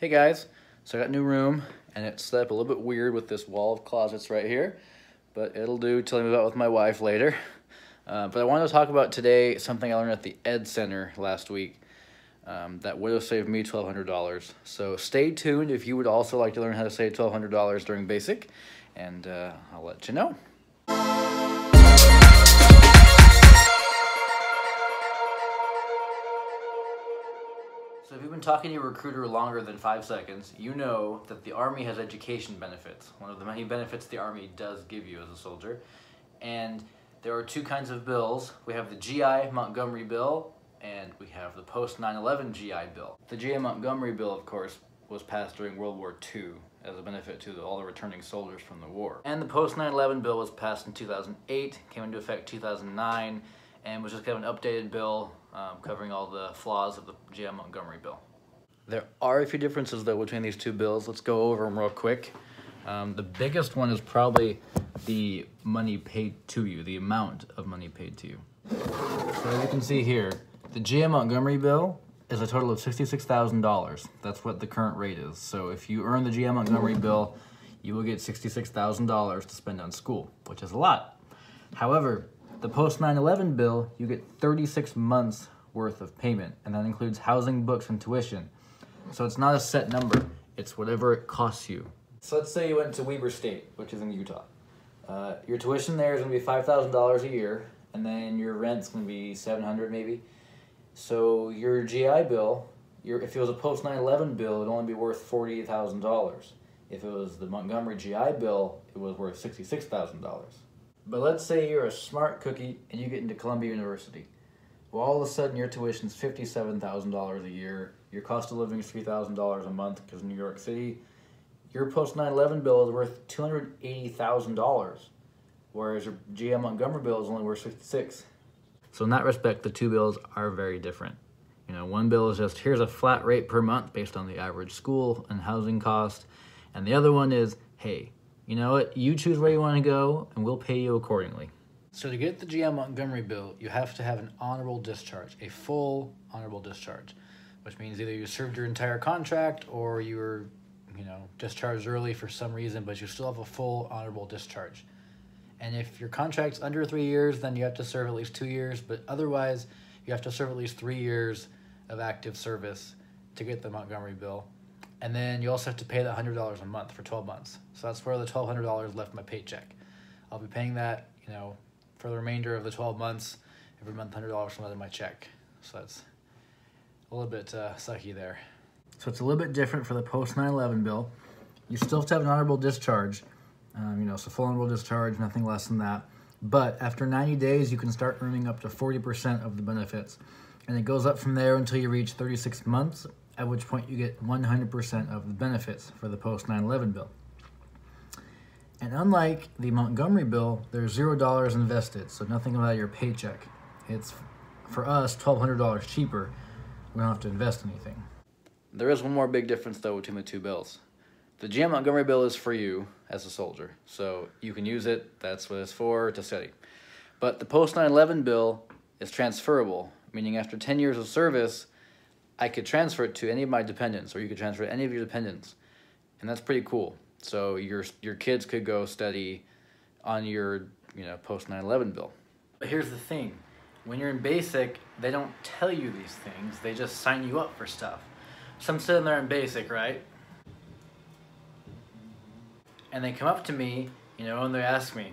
Hey guys, so I got a new room and it's set up a little bit weird with this wall of closets right here, but it'll do till I move out with my wife later. Uh, but I wanted to talk about today something I learned at the Ed Center last week um, that would have saved me $1,200. So stay tuned if you would also like to learn how to save $1,200 during basic, and uh, I'll let you know. So if you've been talking to your recruiter longer than five seconds, you know that the Army has education benefits. One of the many benefits the Army does give you as a soldier. And there are two kinds of bills. We have the GI Montgomery Bill and we have the post 9-11 GI Bill. The GI Montgomery Bill, of course, was passed during World War II as a benefit to the, all the returning soldiers from the war. And the post 9-11 bill was passed in 2008, came into effect 2009, and was just kind of an updated bill um, covering all the flaws of the GI Montgomery bill. There are a few differences though between these two bills. Let's go over them real quick. Um, the biggest one is probably the money paid to you, the amount of money paid to you. So as you can see here, the GI Montgomery bill is a total of $66,000. That's what the current rate is. So if you earn the GI Montgomery bill, you will get $66,000 to spend on school, which is a lot. However, the post 9/11 bill, you get 36 months worth of payment, and that includes housing, books, and tuition. So it's not a set number; it's whatever it costs you. So let's say you went to Weber State, which is in Utah. Uh, your tuition there is going to be five thousand dollars a year, and then your rent's going to be seven hundred maybe. So your GI bill, your if it was a post 9/11 bill, it'd only be worth forty thousand dollars. If it was the Montgomery GI bill, it was worth sixty six thousand dollars. But let's say you're a smart cookie and you get into Columbia University. Well, all of a sudden your tuition is $57,000 a year. Your cost of living is $3,000 a month because New York City. Your post 9/11 bill is worth $280,000, whereas your GM Montgomery bill is only worth 66. So in that respect, the two bills are very different. You know, one bill is just here's a flat rate per month based on the average school and housing cost, and the other one is hey, you know what? You choose where you want to go, and we'll pay you accordingly. So to get the GM Montgomery bill, you have to have an honorable discharge, a full honorable discharge, which means either you served your entire contract or you were, you know, discharged early for some reason, but you still have a full honorable discharge. And if your contract's under three years, then you have to serve at least two years, but otherwise, you have to serve at least three years of active service to get the Montgomery bill. And then you also have to pay that $100 a month for 12 months. So that's where the $1,200 left my paycheck. I'll be paying that, you know, for the remainder of the 12 months, every month $100 from out my check. So that's a little bit uh, sucky there. So it's a little bit different for the post 9/11 bill. You still have to have an honorable discharge, um, you know, so full honorable discharge, nothing less than that. But after 90 days, you can start earning up to 40% of the benefits. And it goes up from there until you reach 36 months, at which point you get 100% of the benefits for the post 9 11 bill. And unlike the Montgomery bill, there's $0 invested, so nothing about your paycheck. It's, for us, $1,200 cheaper. We don't have to invest anything. There is one more big difference, though, between the two bills. The GM Montgomery bill is for you as a soldier, so you can use it. That's what it's for, to study. But the post 9 11 bill is transferable, meaning after 10 years of service, I could transfer it to any of my dependents, or you could transfer any of your dependents. And that's pretty cool. So your, your kids could go study on your you know post 9 11 bill. But here's the thing when you're in basic, they don't tell you these things, they just sign you up for stuff. So I'm sitting there in basic, right? and they come up to me, you know, and they ask me,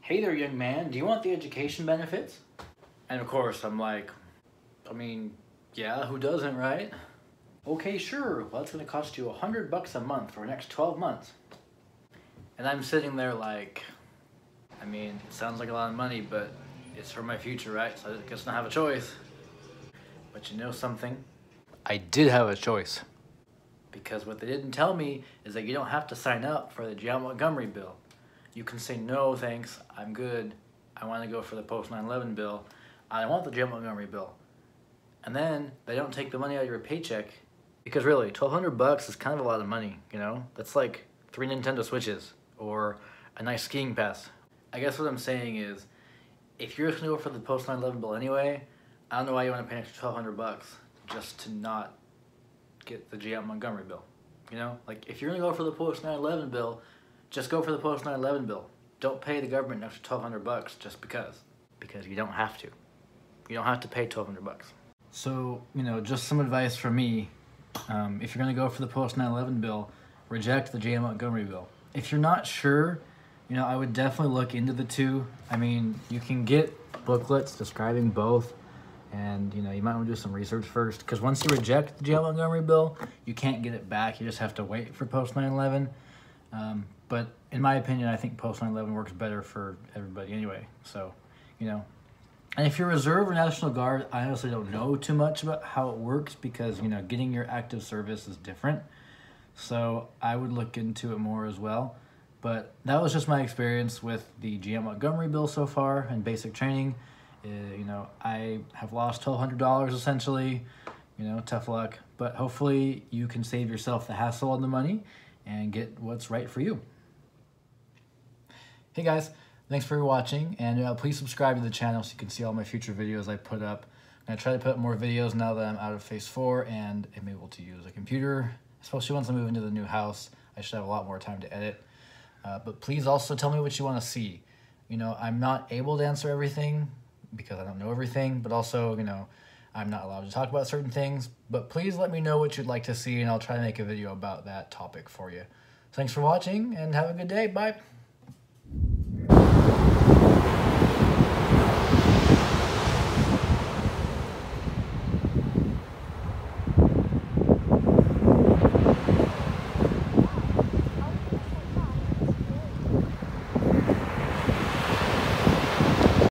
Hey there, young man, do you want the education benefits? And of course, I'm like, I mean, yeah, who doesn't, right? Okay, sure. Well, it's going to cost you a hundred bucks a month for the next 12 months. And I'm sitting there like, I mean, it sounds like a lot of money, but it's for my future, right? So I guess I don't have a choice. But you know something? I did have a choice because what they didn't tell me is that you don't have to sign up for the John Montgomery bill. You can say, no, thanks, I'm good. I want to go for the post 9 11 bill. I want the John Montgomery bill. And then they don't take the money out of your paycheck because really, 1200 bucks is kind of a lot of money, you know? That's like three Nintendo Switches or a nice skiing pass. I guess what I'm saying is, if you're just gonna go for the post 9 11 bill anyway, I don't know why you want to pay an extra 1200 bucks just to not get the GM Montgomery bill. You know, like if you're gonna go for the post 9/11 bill, just go for the post 9/11 bill. Don't pay the government an extra 1,200 bucks just because, because you don't have to. You don't have to pay 1,200 bucks. So you know, just some advice from me. Um, if you're gonna go for the post 9/11 bill, reject the GM Montgomery bill. If you're not sure, you know, I would definitely look into the two. I mean, you can get booklets describing both and you know you might want to do some research first because once you reject the GM Montgomery bill, you can't get it back. You just have to wait for post 9/11. Um, but in my opinion, I think post 9/11 works better for everybody anyway. So, you know, and if you're reserve or national guard, I honestly don't know too much about how it works because you know getting your active service is different. So I would look into it more as well. But that was just my experience with the GM Montgomery bill so far and basic training. Uh, you know, I have lost $1,200 essentially. You know, tough luck. But hopefully you can save yourself the hassle and the money and get what's right for you. Hey guys, thanks for watching. And uh, please subscribe to the channel so you can see all my future videos I put up. To try to put up more videos now that I'm out of phase four and am able to use a computer, especially once I move into the new house. I should have a lot more time to edit. Uh, but please also tell me what you want to see. You know, I'm not able to answer everything because I don't know everything, but also, you know, I'm not allowed to talk about certain things. But please let me know what you'd like to see, and I'll try to make a video about that topic for you. Thanks for watching, and have a good day. Bye.